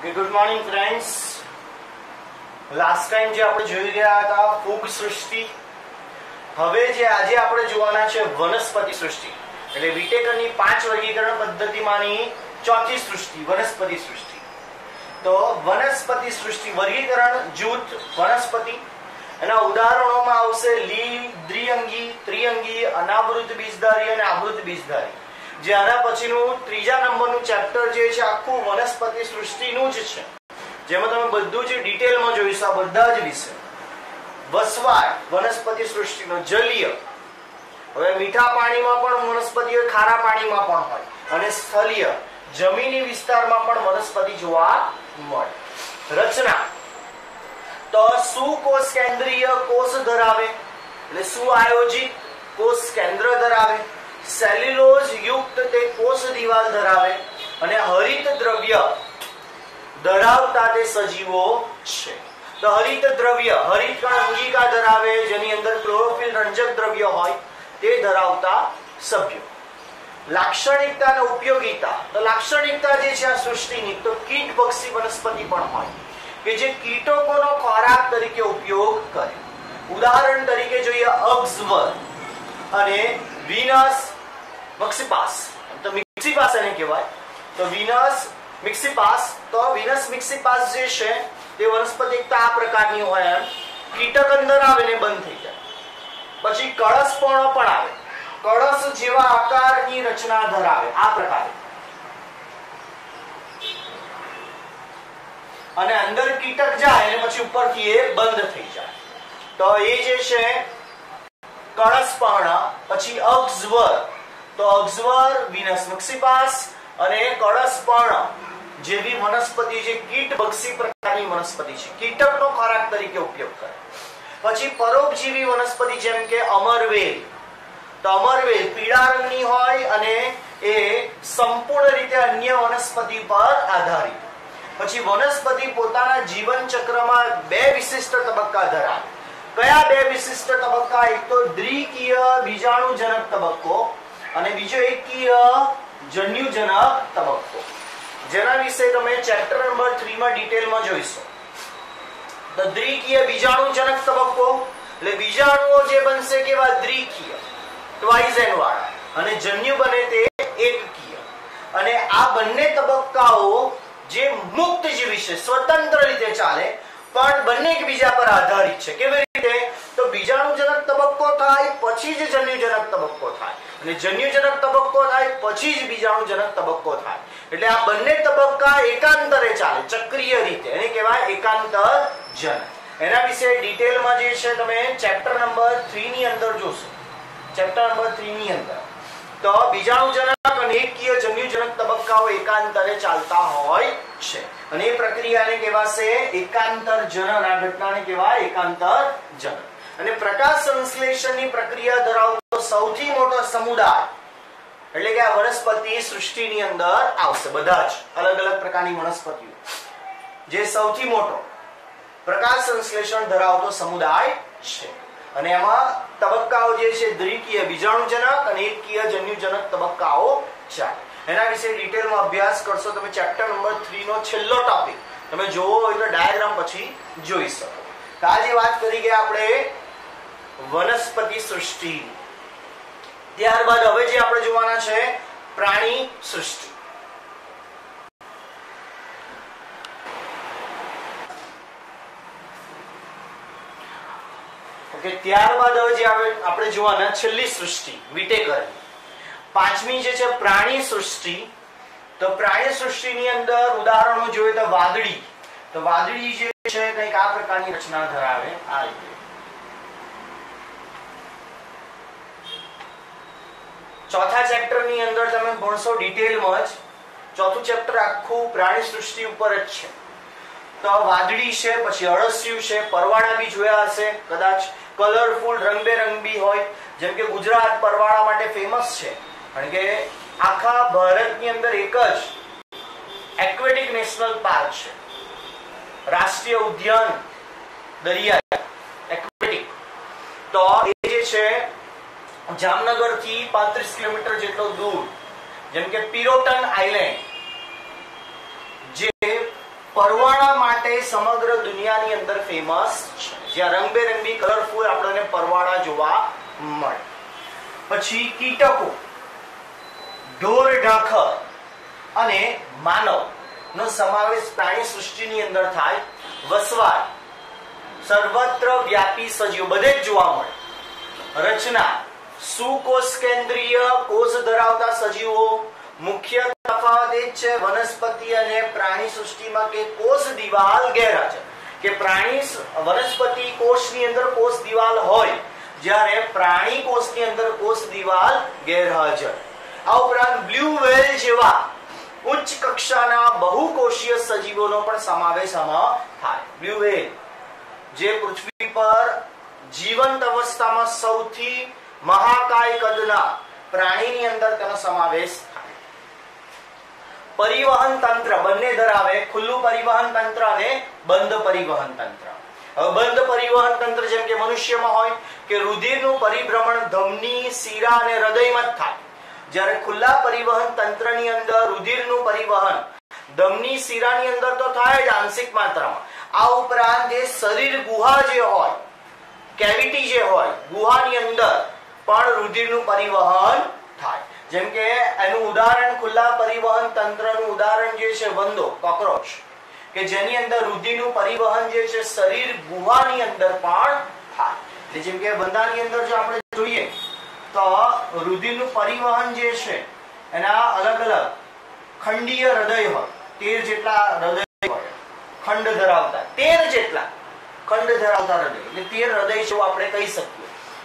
Good morning friends last time જે આપણે જોઈ રહ્યા હતા, ફૂગ સૃષ્ટિ. હવે જે આજે આપણે જોવાના છે, વનસ્પતિ સૃષ્ટિ. એટલે વિટેકરની પાંચ વર્ગીકરણ પદ્ધતિમાંની ચોથી સૃષ્ટિ, વનસ્પતિ સૃષ્ટિ. તો વનસ્પતિ સૃષ્ટિ વર્ગીકરણ, જૂથ, વનસ્પતિ. એના ઉદાહરણોમાં આવશે લીલ, દ્વિઅંગી, ત્રિઅંગી, અનાવૃત બીજધારી અને આવૃત બીજધારી. જે આના પછીનું ત્રીજા નંબરનું ચેપ્ટર જે છે, આખું વનસ્પતિ સૃષ્ટિનું જ છે. જેમાં તમે બધું જ ડિટેલમાં જોઈશું, આ બધા જ વિશે. વસવાટ, વનસ્પતિ સૃષ્ટિનો જલીય. હવે મીઠા પાણીમાં પણ વનસ્પતિ હોય, ખારા પાણીમાં પણ હોય. અને સ્થલીય, જમીની વિસ્તારમાં પણ વનસ્પતિ જોવા મળે. રચના. તો સુકોષ કેન્દ્રીય કોષ ધરાવે? એટલે સુઆયોજિત કોષ કેન્દ્ર ધરાવે? સેલ્યુલોઝ યુક્ત તે કોષ દિવાલ ધરાવે અને હરિત દ્રવ્ય ધરાવતા તે સજીવો છે. તો હરિત દ્રવ્ય, હરિત કણ અંગિકા ધરાવે, જેની અંદર ક્લોરોફિલ રંજક દ્રવ્ય હોય, તે ધરાવતા સભ્યો. લાક્ષણિકતા અને ઉપયોગિતા. તો લાક્ષણિકતા જે છે આ સૃષ્ટિની, તો કીટ, પક્ષી, વનસ્પતિ પણ હોય, કે જે કીટકોનો ખોરાક તરીકે ઉપયોગ કરે. ઉદાહરણ તરીકે જોઈએ અબ્ઝવર અને વિનસ મક્સિપાસ તો મિક્સિપાસ એને કહેવાય. તો વિનસ મિક્સિપાસ તો વિનસ મિક્સિપાસ જે છે, તે વનસ્પતિ એક તો આ પ્રકારની હોય એમ. કીટક અંદર આવે ને બંધ થઈ જાય. પછી કળશપર્ણ પણ આવે. કળશ જેવા આકારની રચના ધરાવે. આ પ્રકારે. અને અંદર કીટક જાય અને પછી ઉપરથી એ બંધ થઈ જાય. તો એ જે છે કળશપર્ણ પછી અક્ષવર તો અક્ષવર વિનસ મક્સિપાસ અને કળશપર્ણ જેવી વનસ્પતિ છે, કીટ બક્ષી પ્રકારની વનસ્પતિ છે. કીટકનો ખોરાક તરીકે ઉપયોગ કરે. પછી પરોપજીવી વનસ્પતિ જેમ કે અમરવેલ. તો અમરવેલ પીળા રંગની હોય અને એ સંપૂર્ણ રીતે અન્ય વનસ્પતિ પર આધારિત. પછી વનસ્પતિ પોતાના જીવન ચક્રમાં બે વિશિષ્ટ તબક્કા ધરાવે. કયા બે વિશિષ્ટ તબક્કા? એક તો દ્વિકીય બીજાણુજનક તબક્કો અને બીજો એકકીય જન્યુજનક તબક્કો. જેના વિશે તમે ચેપ્ટર નંબર 3 માં ડિટેલમાં જોઈશો. દ્વિકીય બીજાણુજનક તબક્કો, એટલે બીજાણુઓ જે બનશે કેવા? દ્વિકીય. ટ્વાઇસ એન વાળા અને જન્યુ બને તે એકકીય. અને આ બંને તબક્કાઓ જે મુક્ત જીવી છે સ્વતંત્ર રીતે ચાલે, પણ બંને એકબીજા પર આધારિત છે. કેવી રીતે તો બીજાણુજનક તબક્કો થાય, પછી જ જન્યુજનક તબક્કો થાય. અને જન્યુજનક તબક્કો થાય, પછી જ બીજાણુજનક તબક્કો થાય. એટલે આ બંને તબક્કા એકાંતરે ચાલે, ચક્રીય રીતે. એને કહેવાય એકાંતર જન એના વિશે ડિટેલમાં જે છે તમે ચેપ્ટર નંબર 3 ની અંદર જોશો. ચેપ્ટર નંબર 3 ની અંદર. તો બીજાણુજનક અને એકકીય જન્યુજનક તબક્કાઓ એકાંતરે ચાલતા હોય છે. અને એ પ્રક્રિયાને કહેવાશે એકાંતર જનન આ ઘટનાને કહેવાય એકાંતર જનન અને પ્રકાશ સંશ્લેષણની પ્રક્રિયા ધરાવતો સૌથી મોટો સમુદાય, એટલે કે આ વનસ્પતિ સૃષ્ટિની અંદર આવશે, બધા જ અલગ અલગ પ્રકારની વનસ્પતિઓ. જે સૌથી મોટો પ્રકાશ સંશ્લેષણ ધરાવતો સમુદાય છે. અને એમાં તબક્કાઓ જે છે, દ્વિકીય, બીજાણુજનક અને એકકીય જન્યુજનક તબક્કાઓ ચાલે એના વિશે ડિટેલમાં અભ્યાસ કરશો, તમે ચેપ્ટર નંબર 3 નો છેલ્લો ટોપિક. તમે જોવો હોય તો ડાયાગ્રામ પછી જોઈ શકો. તો આજે વાત કરી ગયા આપણે વનસ્પતિ સૃષ્ટિ. ત્યારબાદ હવે જે આપણે જોવાના છે, પ્રાણી સૃષ્ટિ. ત્યારબાદ હવે જે આપણે જોવાના છેલ્લી સૃષ્ટિ, વિટેકર. પાંચમી જે છે, પ્રાણી સૃષ્ટિ. તો પ્રાણી સૃષ્ટિની અંદર ઉદાહરણો જોઈએ તો વાદળી. તો વાદળી જે છે, કંઈક આ પ્રકારની રચના ધરાવે આ રીતે. ચોથા ચેપ્ટરની અંદર તમે ભણશો ડિટેલમાં જ. ચોથું ચેપ્ટર આખું પ્રાણી સૃષ્ટિ ઉપર જ છે. તો વાદળી છે, પછી અળસિયું છે પરવાળા બી જોયા હશે, કદાચ કલરફુલ રંગબેરંગી હોય. જેમ કે ગુજરાત પરવાળા માટે ફેમસ છે. કારણ કે આખા ભારતની અંદર એક જ એક્વેટિક નેશનલ પાર્ક છે. રાષ્ટ્રીય ઉદ્યાન દરિયા એક્વેટિક તો એ જે છે જામનગરથી પાંત્રીસ કિલોમીટર જેટલો દૂર, જેમ કે પિરોટન આઇલેન્ડ જે પરવાળા માટે સમગ્ર દુનિયાની અંદર ફેમસ છે. જ્યાં રંગબેરંગી કલરફુલ આપણને પરવાળા જોવા મળે. પછી કીટકો ઢોર ઢાંખર અને માનવ નો સમાવેશ પ્રાણી સૃષ્ટિની અંદર થાય. વસવાટ, સર્વત્ર વ્યાપી સજીવ, બધે જ જોવા મળે. રચના સુકોષ કોષ ધરાવતા સજીવો મુખ્ય તફાવત એ છે, વનસ્પતિ અને પ્રાણી સૃષ્ટિમાં કે કોષ દિવાલ ગેરહાજર કે પ્રાણી વનસ્પતિ કોષની અંદર કોષ દિવાલ હોય, જ્યારે પ્રાણી કોષની અંદર કોષ દિવાલ ગેરહાજર આ ઉપરાંત બ્લુ વેલ જેવા ઉચ્ચ કક્ષાના બહુકોષીય સજીવોનો પણ સમાવેશ આમાં થાય. બ્લુ વેલ, જે પૃથ્વી પર જીવંત અવસ્થામાં સૌથી મહાકાય કદના પ્રાણીની અંદર તેનો સમાવેશ થાય. પરિવહન તંત્ર, બંને ધરાવે ખુલ્લું પરિવહન તંત્ર અને બંધ પરિવહન તંત્ર. બંધ પરિવહન તંત્ર જેમ કે મનુષ્યમાં હોય કે રુધિરનું પરિભ્રમણ ધમની, શીરા અને હૃદયમાં જ થાય. જ્યારે ખુલ્લા પરિવહન તંત્રની અંદર રુધિરનું પરિવહન ધમની, શીરાની અંદર તો થાય જ આંશિક માત્રામાં. આ ઉપરાંત જે શરીર ગુહા જે હોય, કેવિટી જે હોય, ગુહાની અંદર પણ રુધિરનું પરિવહન થાય. જેમ કે એનું ઉદાહરણ ખુલ્લા પરિવહન તંત્રનું ઉદાહરણ જે છે, વંદો, કોક્રોચ, કે જેની અંદર રુધિરનું પરિવહન જે છે, શરીર ગુહાની અંદર પણ થાય. એટલે જેમ કે વંદાની અંદર જો આપણે જોઈએ, તો રુધિરનું પરિવહન જે છે, એના અલગ અલગ ખંડીય હૃદય હોય. તેર જેટલા હૃદય હોય. ખંડ ધરાવતા. તેર જેટલા ખંડ ધરાવતા હૃદય. એટલે તેર હૃદય છે આપણે કહી શકીએ.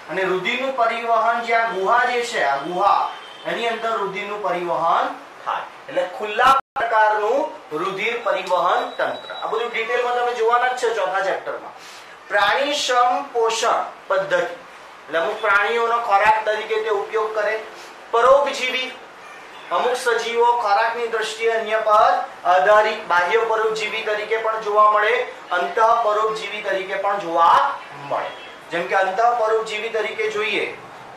અને રુધિરનું પરિવહન જે આ ગુહા જે છે, આ ગુહા, એની અંદર રુધિરનું પરિવહન થાય. એટલે ખુલ્લા પ્રકારનું રુધિર પરિવહન તંત્ર. આ બધું ડિટેલમાં તમે જોવાના જ છે ચોથા ચેપ્ટરમાં પ્રાણી શ્રમ પોષણ પદ્ધતિ. એટલે અમુક પ્રાણીઓનો ખોરાક તરીકે તે ઉપયોગ કરે. પરોપજીવી. અમુક સજીવો ખોરાકની દ્રષ્ટિએ અન્ય પર આધારિત. બાહ્ય પરોપજીવી તરીકે પણ જોવા મળે અંતઃ પરોપજીવી તરીકે પણ જોવા મળે. જેમ કે અંતઃ પરોપજીવી તરીકે જોઈએ,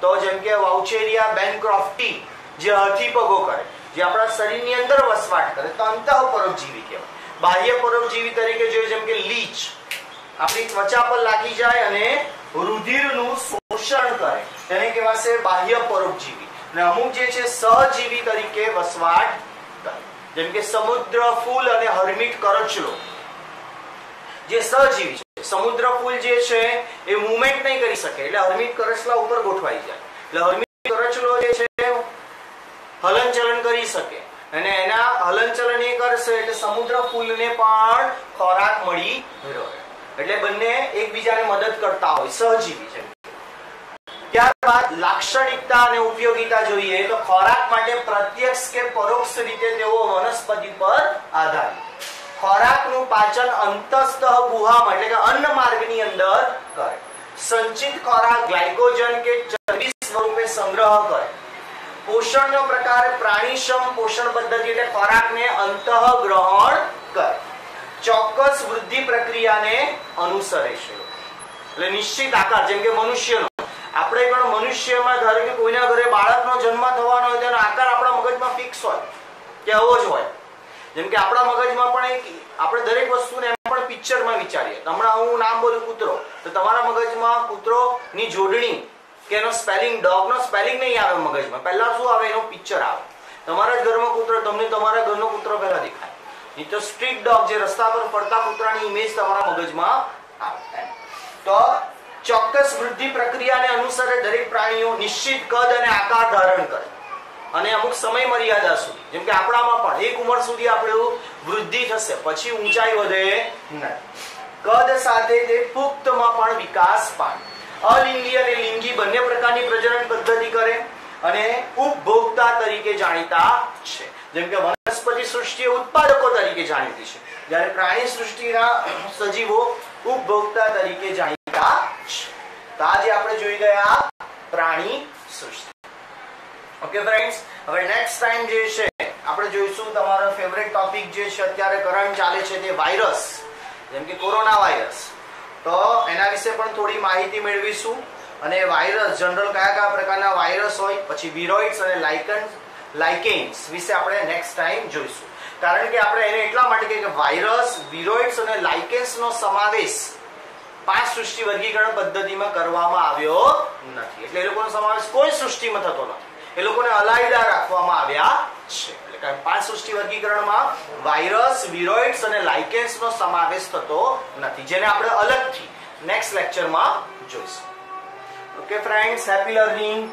તો જેમ કે વાઉચેરિયા બેનક્રોફ્ટી જે હાથીપગો કરે, જે આપણા શરીરની અંદર વસવાટ કરે, તો અંતઃ પરોપજીવી કહેવાય. બાહ્ય પરોપજીવી તરીકે જોઈએ જેમ કે લીચ. આપણી ત્વચા પર લાગી જાય અને રુધિરનું શોષણ કરે, તેને કહેવાશે બાહ્ય પરોપજીવી અને અમુક જે છે, સહજીવી તરીકે વસવાટ કરે. જેમ કે સમુદ્ર, ફૂલ અને હર્મિટ કરચલો. જે સહજીવી છે. સમુદ્ર પુલ જે છે એ મુવમેન્ટ નહીં કરી શકે. એટલે હર્મિટ કરચલા ઉપર ગોઠવાઈ જાય. એટલે હર્મિટ કરચલો જે છે હલનચલન કરી શકે. અને એના હલનચલન એ કરશે એટલે સમુદ્ર પુલને પણ ખોરાક મળી રહે એટલે બંને એકબીજાને મદદ કરતા હોય, સહજીવી છે. ત્યારબાદ લાક્ષણિકતા અને ઉપયોગિતા જોઈએ તો ખોરાક માટે પ્રત્યક્ષ કે પરોક્ષ રીતે તેઓ વનસ્પતિ પર આધારિત ખોરાકનું પાચન અંતસ્તઃ ગુહામાં એટલે કે અન્ન માર્ગની અંદર કરે. સંચિત ખોરાક ગ્લાયકોજન કે ચરબી સ્વરૂપે સંગ્રહ કરે. પોષણનો પ્રકાર પ્રાણીશ્રમ પોષણ પદ્ધતિ એટલે ખોરાકને અંતઃ ગ્રહણ કરે. ચોક્કસ વૃદ્ધિ પ્રક્રિયાને અનુસરે છે. એટલે નિશ્ચિત આકાર, જેમ કે મનુષ્યનો. આપણે પણ મનુષ્યમાં ધારો કે કોઈના ઘરે બાળકનો જન્મ થવાનો હોય તેનો આકાર આપણા મગજમાં ફિક્સ હોય. કે આવો જ હોય. જેમ કે આપણા મગજમાં પણ એક, આપણે દરેક વસ્તુને એમ પણ પિક્ચરમાં વિચારીએ. હમણાં હું નામ બોલું કૂતરો. તો તમારા મગજમાં કૂતરોની જોડણી કે એનો સ્પેલિંગ ડોગનો સ્પેલિંગ નહીં આવે મગજમાં. પહેલા શું આવે? એનો પિક્ચર આવે. તમારા જ ઘરમાં કૂતરો, તમને તમારા ઘરનો કૂતરો પહેલા દેખાય. નહીં તો સ્ટ્રીટ ડોગ જે રસ્તા પર ફરતા કૂતરાની ઇમેજ તમારા મગજમાં આવે. તો ચોક્કસ વૃદ્ધિ પ્રક્રિયાને અનુસરે દરેક પ્રાણીઓ નિશ્ચિત કદ અને આકાર ધારણ કરે. અને અમુક સમય મર્યાદા સુધી. જેમ કે આપણામાં પણ એક ઉંમર સુધી આપણું વૃદ્ધિ થશે, પછી ઊંચાઈ વધે નહીં. કદ સાથે તે પુખ્તમાં પણ વિકાસ પામે. અલિંગી અને લિંગી બંને પ્રકારની પ્રજનન પદ્ધતિ કરે અને ઉપભોક્તા તરીકે જાણીતા છે. જેમ કે વનસ્પતિ સૃષ્ટિ ઉત્પાદકો તરીકે જાણીતી છે. જ્યારે પ્રાણી સૃષ્ટિના સજીવો ઉપભોક્તા તરીકે જાણીતા છે. તો આજે આપણે જોઈ ગયા પ્રાણી સૃષ્ટિ. ઓકે ફ્રેન્ડ્સ હવે નેક્સ્ટ ટાઈમ જે છે, આપણે જોઈશું તમારો ફેવરેટ ટોપિક જે છે અત્યારે કરંટ ચાલે છે તે વાયરસ જેમ કે કોરોના વાયરસ તો એના વિશે પણ થોડી માહિતી મેળવીશું. અને વાયરસ જનરલ કયા કયા પ્રકારના વાયરસ હોય, પછી વિરોઇડ્સ અને લાઇકન્સ લાઇકેન્સ વિશે આપણે નેક્સ્ટ ટાઈમ જોઈશું. કારણ કે આપણે એને એટલા માટે કે વાયરસ વિરોઇડ્સ અને લાઇકેન્સનો સમાવેશ પાંચ સૃષ્ટિ વર્ગીકરણ પદ્ધતિમાં કરવામાં આવ્યો નથી. એટલે એ લોકોનો સમાવેશ કોઈ સૃષ્ટિમાં થતો નથી. એ લોકોને અલાયદા રાખવામાં આવ્યા છે. એટલે પાંચ સૃષ્ટિ વર્ગીકરણમાં વાયરસ, વિરોઇડ્સ અને લાઇકેન્સનો સમાવેશ થતો નથી, જેને આપણે અલગથી નેક્સ્ટ લેક્ચરમાં જોઈશું. Okay friends happy learning